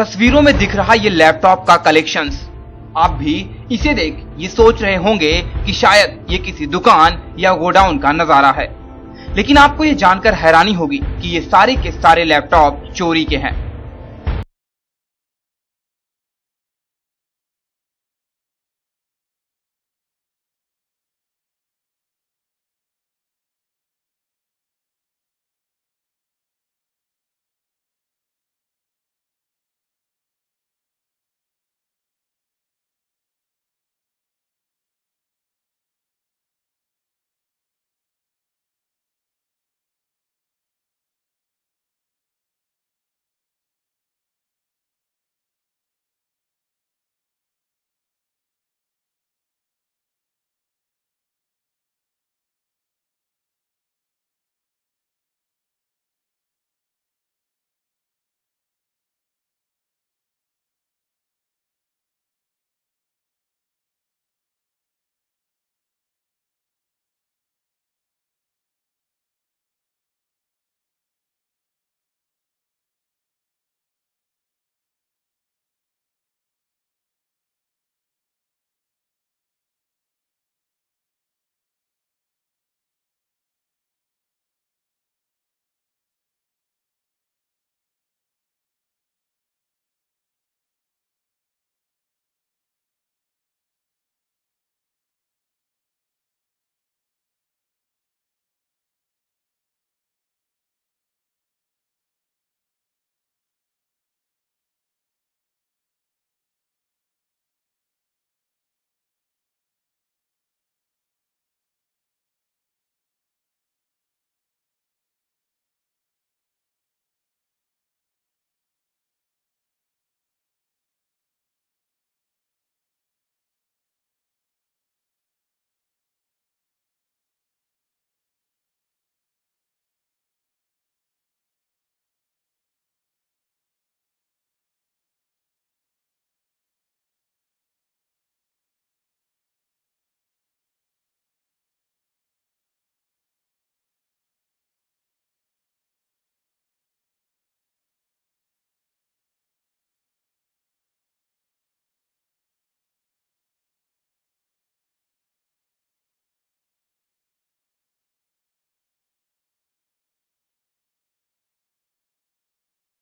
तस्वीरों में दिख रहा ये लैपटॉप का कलेक्शन आप भी इसे देख, ये सोच रहे होंगे कि शायद ये किसी दुकान या गोडाउन का नज़ारा है। लेकिन आपको ये जानकर हैरानी होगी कि ये सारे के सारे लैपटॉप चोरी के हैं।